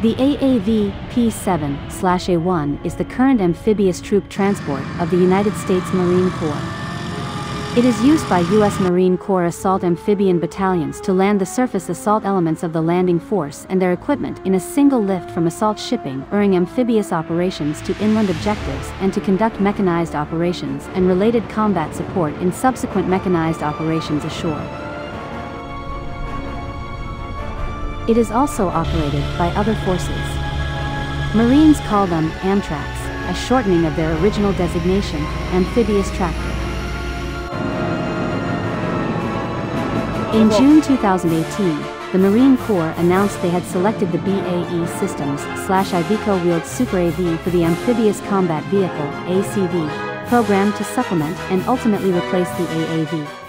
The AAV P-7-A1 is the current amphibious troop transport of the United States Marine Corps. It is used by U.S. Marine Corps assault amphibian battalions to land the surface assault elements of the landing force and their equipment in a single lift from assault shipping during amphibious operations to inland objectives and to conduct mechanized operations and related combat support in subsequent mechanized operations ashore. It is also operated by other forces. Marines call them Amtracs, a shortening of their original designation, amphibious tractor. In June 2018, the Marine Corps announced they had selected the BAE Systems slash Iveco wheeled Super AV for the Amphibious Combat Vehicle ACV program to supplement and ultimately replace the AAV.